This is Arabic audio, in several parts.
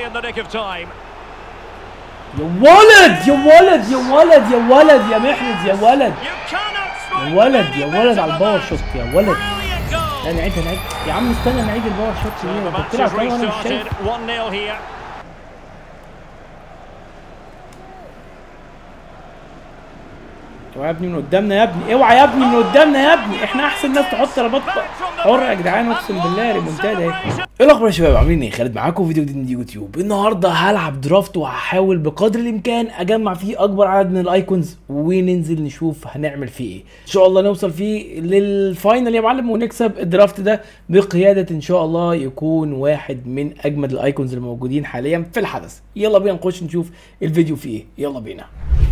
away in the nick of time. يا ولد يا ولد يا ولد يا ولد يا محمد يا ولد يا ولد يا ولد على ال power shot. يا ولد. لا نعيدها نعيد يا عم استنى نعيد ال power shot ليه انت بتلعب وأنا مش. شايف 1-0 here. اوعى يا ابني من قدامنا يا ابني اوعى يا ابني من قدامنا يا ابني إحنا احسن ناس تحط رباط حر يا جدعان اقسم بالله ريمونتادا اهي إيه الأخبار يا شباب؟ عاملين إيه؟ خالد معاكم فيديو جديد من يوتيوب. النهارده هلعب draft وهحاول بقدر الإمكان أجمع فيه أكبر عدد من ال icons وننزل نشوف هنعمل فيه إيه. إن شاء الله نوصل فيه لل final يا معلم ونكسب ال draft ده بقيادة إن شاء الله يكون واحد من أجمد ال icons الموجودين حاليا في الحدث. يلا بينا نخش نشوف الفيديو فيه إيه. يلا بينا.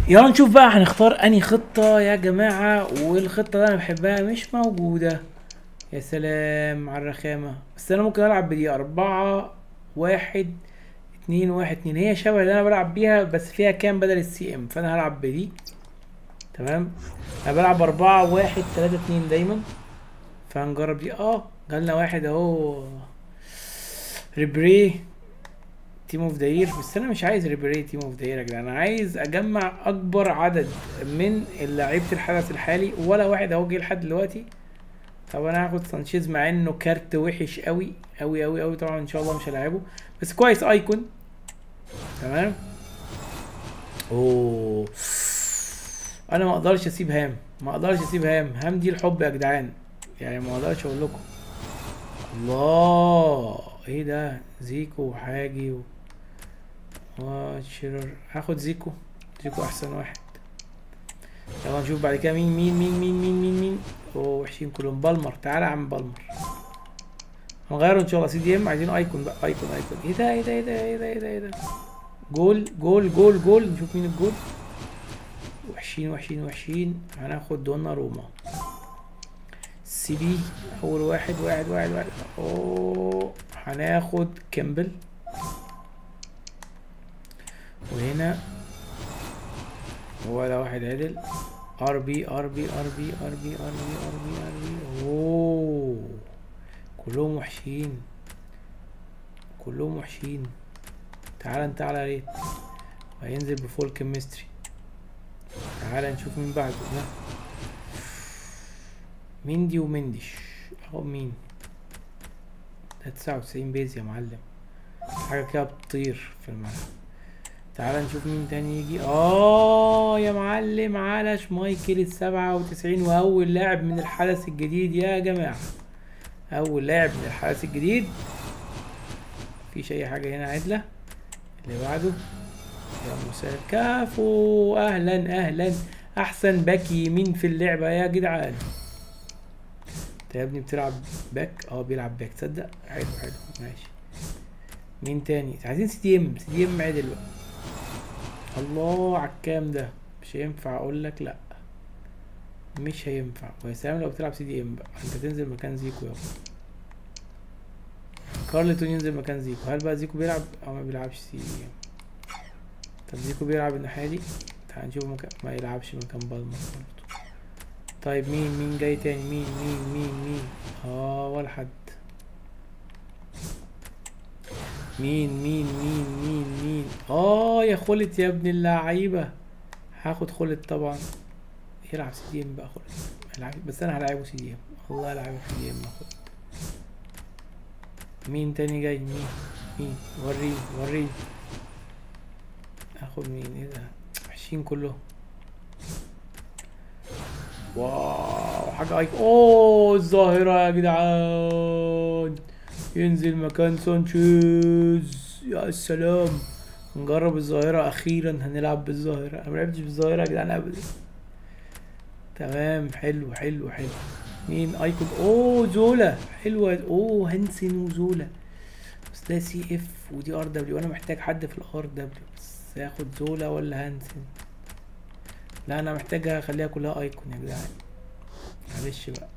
يلا نشوف بقى هنختار أنهي خطة يا جماعة والخطة اللي أنا بحبها مش موجودة. يا سلام على الرخامة. بس أنا ممكن ألعب بدي أربعة واحد اتنين واحد اتنين. هي شبه اللي أنا بلعب بيها بس فيها CAM بدل ال CM؟ فأنا هلعب بدي. تمام؟ أنا بلعب أربعة واحد تلاتة اتنين دايما. فهنجرب دي. آه جالنا واحد أهو. ريبري. Team of the Year بس أنا مش عايز ريبري Team of the Year يا جدعان. أنا عايز أجمع أكبر عدد من لعيبه الحدث الحالي ولا واحد أهو جه لحد دلوقتي. طب أنا هاخد سانشيز مع إنه كارت وحش قوي قوي قوي قوي طبعا إن شاء الله مش هلاعبه بس كويس icon. تمام؟ أوه. أنا ما أقدرش أسيب هام. ما أقدرش أسيب هام. هام دي الحب يا جدعان. يعني ما أقدرش أقول لكم. الله. إيه ده؟ زيكو وحاجي و... وشيرر هاخد زيكو. زيكو أحسن واحد. يلا نشوف بعد كده مين مين مين مين مين مين مين. أوه وحشين كلهم. بالمر. تعالى يا عم بالمر. هنغيره إن شاء الله. CDM عايزين icon بقى. icon icon. إيه ده؟ إيه ده؟ إيه ده؟ إيه ده؟ إيه ده؟ إيه ده؟ جول جول جول جول. نشوف مين الجول. وحشين وحشين وحشين. هناخد دوناروما. CB. أول واحد واحد واحد واحد. أوه. هناخد كيمبل وهنا ولا واحد عدل. ار بي ار بي ار بي ار بي ار بي ار بي ار بي كلهم وحشين. كلهم وحشين. تعال انت على ريت. وهينزل ب full chemistry تعال نشوف مين بعده. ده مندي ومندش أهو مين. ده تسعة وتسعين بيز يا معلم. حاجة كده بتطير في الملعب. تعال نشوف مين تاني يجي. آه يا معلم على شمايكل السبعة وتسعين وأول لاعب من الحدث الجديد يا جماعة. أول لاعب من الحدث الجديد. مفيش أي حاجة هنا عدلة. اللي بعده يا مساء كافو أهلا أهلا. أحسن باك يمين في اللعبة يا جدعان. أنت يا ابني بتلعب باك؟ آه بيلعب باك. تصدق؟ حلو حلو. ماشي. مين تاني؟ عايزين سي دي إم. سي دي إم عدل بقى. الله على ال CAM ده. مش هينفع أقول لك لأ. مش هينفع. ويا سلام لو بتلعب CDM بقى. أنت تنزل مكان زيكو يابا. كارلتون ينزل مكان زيكو. هل بقى زيكو بيلعب أو ما بيلعبش CDM؟ طب زيكو بيلعب الناحية دي؟ تعال نشوف مكان ما يلعبش مكان بالمر طيب مين؟ مين جاي تاني؟ مين؟ مين؟ مين؟ مين؟ آه ولا حد. مين مين مين مين مين؟ آه يا خوليت يا ابن اللعيبة. هاخد خوليت طبعا. يلعب CDM بقى خوليت. بس أنا هلعبه CDM. والله هلعبه CDM خوليت. مين تاني جاي؟ مين؟ مين؟ وريني وريني. اخد مين؟ إيه ده؟ وحشين كلهم. wow حاجة icon oh الظاهرة يا جدعان. ينزل مكان سانشيز يا سلام. نجرب الظاهرة أخيرا. هنلعب بالظاهرة. أنا ملعبتش بالظاهرة يا جدعان. أبدا. تمام. حلو حلو حلو. مين؟ icon oh زولا. حلوة أوه هانسن وزولا. بس ده CF ودي RW. أنا محتاج حد في ال RW. بس هاخد زولا ولا هانسن؟ لا أنا محتاج أخليها كلها icon يا جدعان. معلش بقى.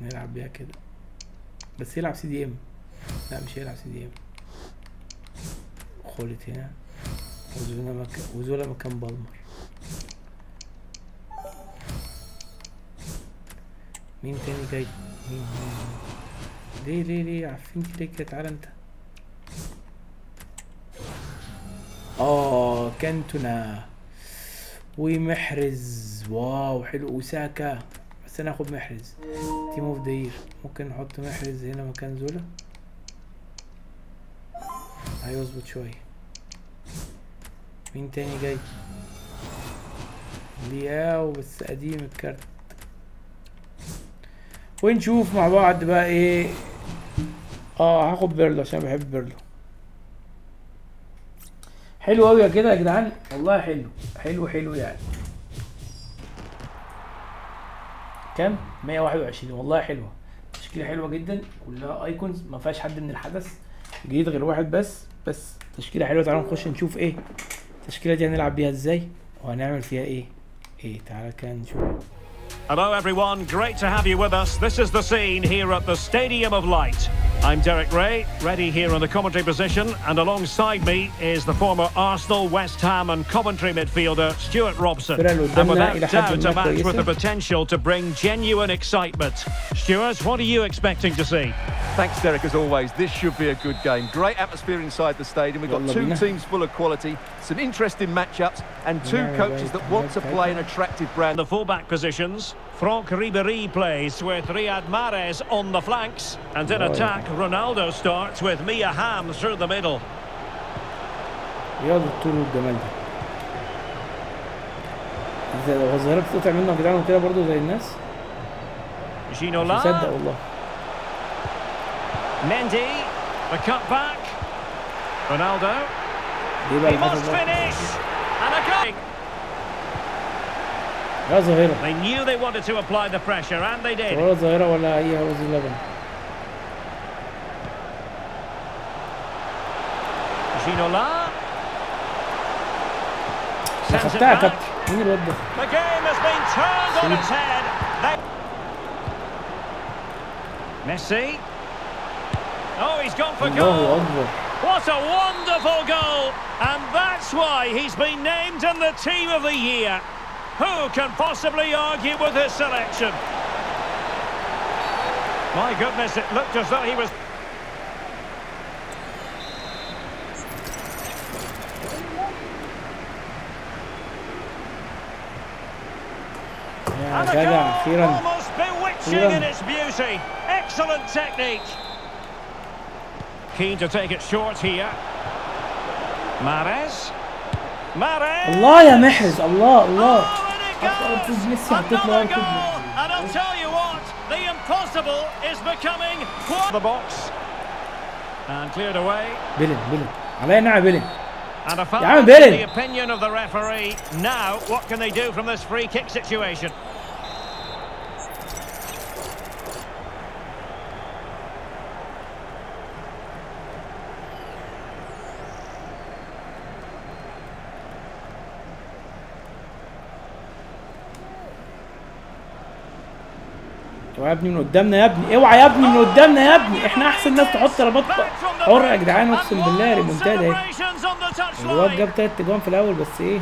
نلعب بيها كده. بس يلعب CDM. لا مش هيلعب CDM. خلت هنا. وزولا مكان وزولا مكان بالمر. مين تاني جاي؟ مين ليه ليه ليه؟ عارفين ليه كده تعالى انت. كانتونا. ومحرز. wow حلو. وساكا. بس أنا هاخد محرز. team of the ممكن نحط محرز هنا مكان زولا هيظبط شوية مين تاني جاي لياو بس قديم الكارت ونشوف مع بعض بقى إيه آه هاخد بيرلو عشان بحب بيرلو حلو قوي كده يا جدعان والله حلو حلو حلو يعني كام 121 والله حلوة. تشكيلة حلوة جدا. كلها icons ما فيهاش حد من الحدث. جديد غير واحد بس. بس تشكيلة حلوة. تعالوا نخش نشوف إيه التشكيلة دي هنلعب بيها إزاي وهنعمل فيها إيه. إيه تعالى كده نشوف. Hello, everyone. Great to have you with us. This is the scene here at the Stadium of Light. I'm Derek Ray, ready here in the commentary position, and alongside me is the former Arsenal, West Ham, and Coventry midfielder Stuart Robson. And without doubt, a match with the potential to bring genuine excitement. Stuart, what are you expecting to see? Thanks, Derek, as always. This should be a good game. Great atmosphere inside the stadium. We've got two teams full of quality, some interesting matchups, and two coaches that want to play an attractive brand. The fullback positions. Franck Ribéry plays with Riyad Mahrez on the flanks. And in Oh, yeah. attack, Ronaldo starts with Mia Hamm through the middle. رياض الطول والجمال ده ازاي لو الظاهرة بتقطع منه يا جدعان كده برضه زي الناس مش مصدق Ginola, والله Mendy, the cutback. Ronaldo, دي بقى he اللي must حصل بقى. finish. لا ظاهرة They knew they wanted to apply the pressure, and they did. ولا ظاهرة ولا أي هوز لبن Ginola. أنا Sends it خدتها يا back. كابتن مين الواد ده؟ The game has been turned on its head. They... Messi. Oh, he's gone for الله goal. أكبر What a wonderful goal. And that's why he's been named in the team of the year. Who can possibly argue with his selection? My goodness, it looked as though he was يا And a جدع goal أخيرا almost bewitching in its beauty. Excellent technique. Keen to take it short here. Mares. Mares. الله يا محرز الله الله Oh, and it حط أرض goes. ميسي حطيت له Another أرض goal. ميسي. And I'll tell you what, the impossible is becoming quite... The box. And cleared away. بيلن بيلن عليا نعم بيلن And a foul عم in بيلن. the opinion of the referee. Now, what can they do from this free kick situation? اوعى يا ابني من قدامنا يا ابني اوعى يا ابني من قدامنا يا ابني إحنا احسن ناس تحط رباط حر يا جدعان اقسم بالله ريمونتادا اهي touchline. الواد جاب تلات اجوان في الأول بس إيه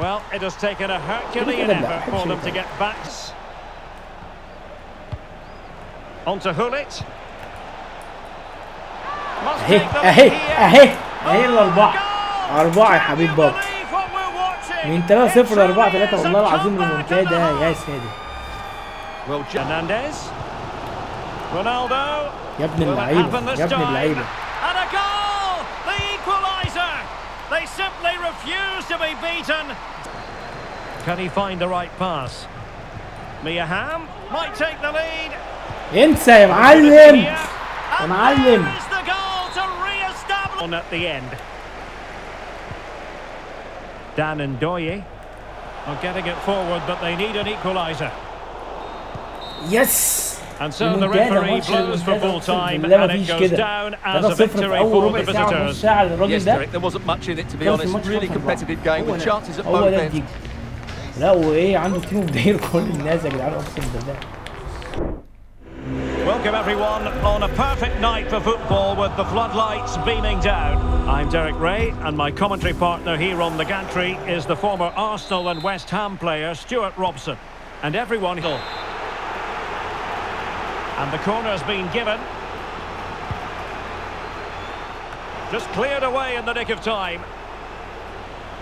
Well, it has taken a Herculean effort for them to get back. On to Hullet. أهي اهي lead here. أهي أهي الأربعة! أربعة يا حبيب بابا. من 3 0 ل 4 It 3 truly والله العظيم ريمونتادا يا heart. سادة Well, ju- Hernandez. Ronaldo. يا ابن Will it اللعيبه happen this يا ابن time? اللعيبه And a goal! The equaliser! They simply refuse to be beaten. Can he find the right pass? Mia Hamm might take the lead. انسى يا معلم يا معلم There's the goal to re-establish on at the end. Dan and Doye are getting it forward, but they need an equaliser. يس And so the ريمونتادا، referee ماتش blows for ريمونتادا، full أقسم time, بالله and it مفيش goes كده. down as 3 a 0 في victory اول for the ربع ساعه ونص visitors. ساعه للراجل yes, ده Derek, there wasn't much in it, to be كان في honest. الماتش Really 5-4. competitive game هو with ده- chances at هو both ده ends. الديك لا وايه عنده تيم اوف داير كل الناس يا جدعان اقسم بالله Welcome everyone on a perfect night for football with the floodlights beaming down. I'm Derek Ray and my commentary partner here on the gantry is the former Arsenal and West Ham player Stuart Robson. And everyone And the corner's been given. Just cleared away in the nick of time.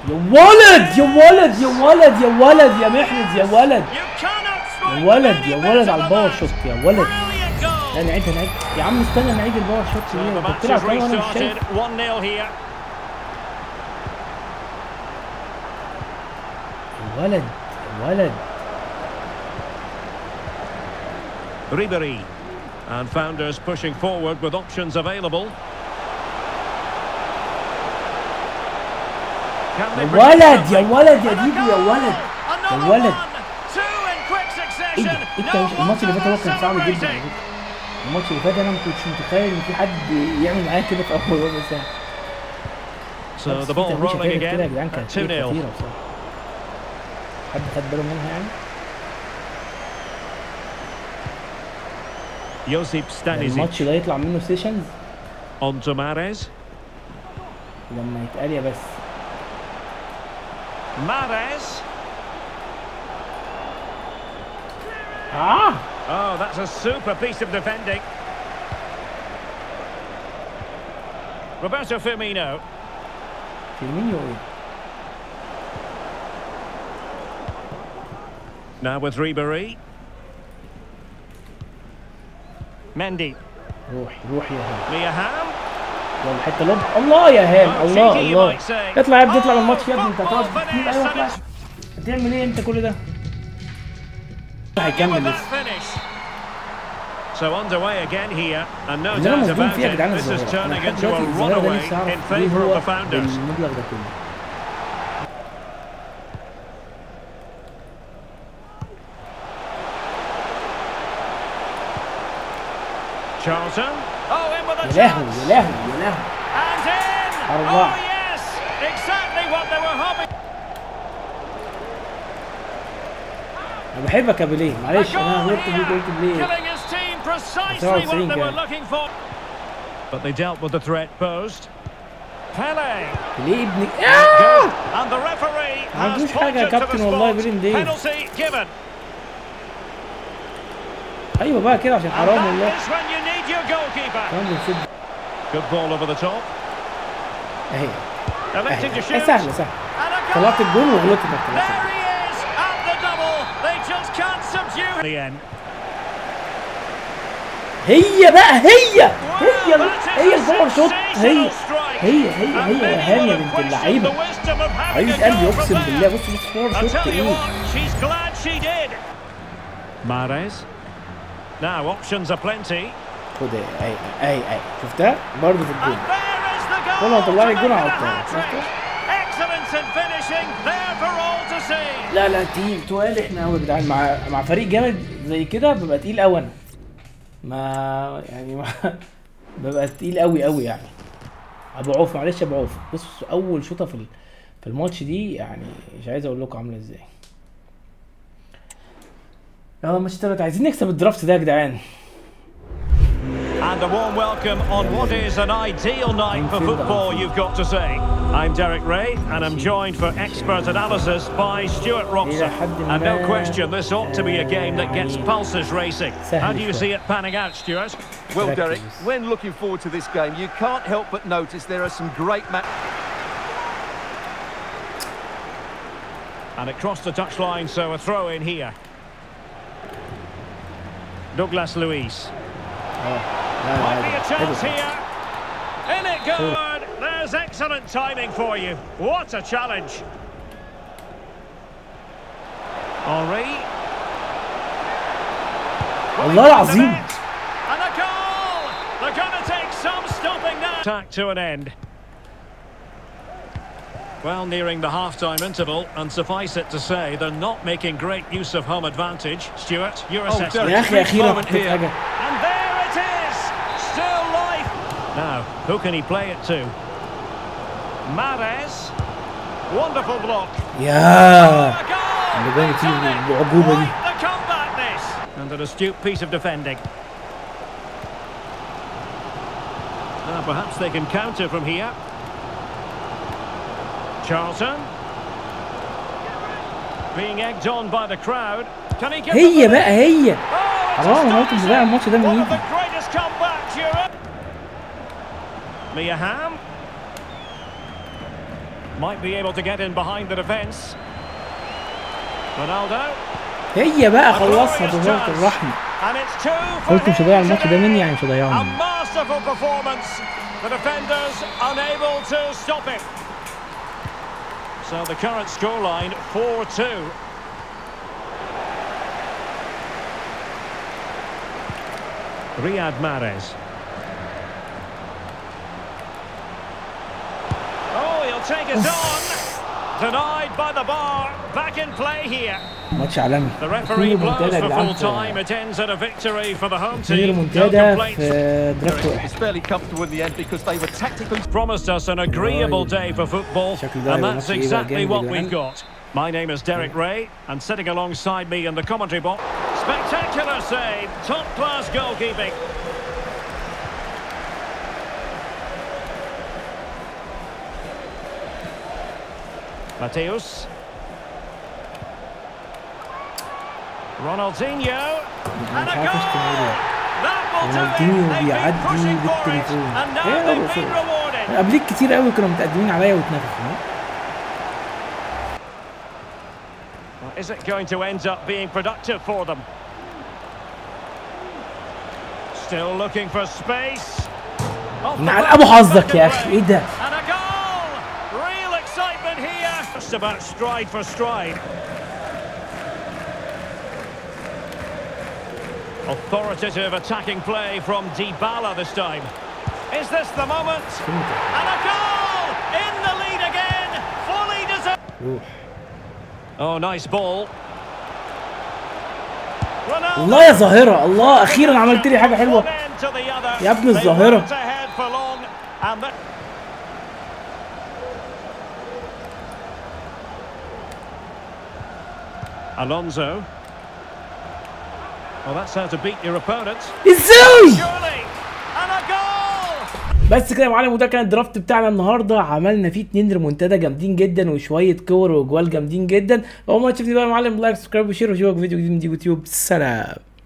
يا ولد يا ولد يا ولد يا ولد يا محمد يا ولد You cannot يا ولد يا ولد على الباور شوت يا ولد Brilliant goal. لا نعيدها نعيد يا عم استنى نعيد الباور شوت So ليه the انت match بتلعب has كده وانا مش restarted. شايف 1-0 here. يا ولد يا ولد Ribery. And founders pushing forward with options available. ولد يا? ولد يا ديبو يا! ولد يا ولد. إيه. ده انت مش الماتش اللي فات هو كان صعب جدا. الماتش اللي فات أنا ما كنتش متخيل إن في حد يعمل معايا كده في أول ربع ساعة So the ball rolling again جدعان at كانت 2 إيه 0 خطيرة بصراحة حد خد باله منها يعني Josip Stanisic الماتش ده يطلع منه سيشنز on to Mares. لما يتقال يا بس Mares. اه Oh, that's a super piece of defending. Roberto Firmino. فيرمينيو ايه Now with Ribery. Mendy. روح روح يا هام. Mia Hamm. يلا حتة لوب الله يا هام. Oh, الله الله. اطلع يا ابني اطلع من الماتش يا ابني. Oh, انت هتقعد أيوه اطلع it's هتعمل إيه انت كل ده؟ هيكمل لسه. So underway again here, and no doubt about يا it, this is turning into a runaway in favour هو of the founders. Charlton. Oh, in with a يا لهوي chance. يا لهوي يا لهوي And in! أربعة. Oh yes! Exactly what they were hoping. انا بحبك يا بليه A معلش انا goal غلطت فيك here, قلت بليه giving his team precisely That's what all they were I'm looking for. But they dealt with the threat posed. Pele. بليه ابني Good. آه! And the referee ما has عندوش حاجة يا pointed to the كابتن والله spot. بيرين ديف. Penalty given. أيوه بقى كده عشان حرام والله. أهي. أهي. سهل سهل طلعت الجون وغلطت بقى. There he is at the double. They just can't subdue the end. هي بقى هي! هي هي ال power shot هي. هي هي هي يا هاني يا بنت اللعيبة. عايز قلبي أقسم بالله. بص بص ال power shot إيه ماريز Now options are plenty. خد اهي اهي اهي اهي شفتها؟ برضه في الجول. والله طلع لي الجول to see. لا لا تقيل. تقال إحنا قوي يا جدعان مع مع فريق جامد زي كده ببقى تقيل قوي أنا. ما يعني ما ببقى تقيل قوي قوي يعني. أبو عوف معلش أبو عوف. بص أول شوطة في في الماتش دي يعني مش عايز أقول لكم عاملة إزاي. اه ماتش تلات عايزين نكسب الدرافت ده يا جدعان And a warm welcome on what is an ideal night for football, you've got to say. I'm Derek Ray, and I'm joined for expert analysis by Stuart Robson. And no question, this ought to be a game that gets pulses racing. How do you see it panning out, Stuart? Well, Correct, Derek, yes. when looking forward to this game, you can't help but notice there are some great matches. And it crossed the touchline, so a throw in here. Douglas Luiz. Oh, no, Might be a chance here. In it good. There's excellent timing for you. What a challenge. Henri. Allah Azim. And a goal. They're going to take some stopping now. Attack to an end. Well, nearing the half-time interval, and suffice it to say, they're not making great use of home advantage. Stuart, your oh, assessment. moment here. And there it is! Still life! Now, who can he play it to? Mares. Wonderful block. Yeah. And they're to the comeback. And an astute piece of defending. Now, perhaps they can counter from here. Charlton. Being egged on by the crowd. Can he get هي the بقى هي Oh, it's حرام انا a قلت مش ضايع الماتش ده من One of the ايدي greatest comebacks Europe. Mia Hamm. Might be able to get in behind the defence. Ronaldo. هي بقى A خلصها glorious ببركة chance. الرحمة And it's two for قلت مش him هضيع الماتش ده today. مني يعني مش A هضيعه masterful performance. The defenders unable to stop him. So the current scoreline 4-2. Riyad Mahrez. Oh, he'll take it on. Denied by the bar. Back in play here. ماتش عالمي The اتنين referee blows ريمونتادا يا for جدعان full time. في- It ends in a victory for the home اتنين team. No ريمونتادا complaints. في درافت واحد It's fairly comfortable in the end because they were tactically promised us an agreeable day for football, شكل ده and هيبقى that's ماتش ايه بقى exactly جامد يا what جدعان. we've got. My name is Derek Ray, and sitting alongside me in the commentary box, spectacular save, top class goalkeeping. Mateus. Ronaldinho. And مش a عارف اشتم goal! ايه That will do it. رونالدينيو They've been بيعدي pushing for it, بالتليفون. and ايه now يا they've been أبو rewarded. قبليك كتير قوي كانوا متقدمين عليا واتنفخوا Is it going to end up being productive for them? Still looking for space. Off the نعم back ابو of حظك second يا اخي play. ايه ده And a goal! Real excitement here. Just about stride for stride. Authoritative attacking play from Dybala this time. Is this the moment? And a goal! In the lead again! Fully deserved. روح Oh, nice ball. Ronaldo. الله يا ظاهرة الله اخيرا عملت لي حاجة حلوة يا ابن الظاهرة. Alonso. إزاي! بس كده يا معلم وده كان ال draft بتاعنا النهارده. عملنا فيه اتنين ريمونتادا جامدين جدا وشوية كور وجوال جامدين جدا. اول ما تشوفني بقى يا معلم like subscribe و share واشوفك فيديو جديد من دي يوتيوب. سلام.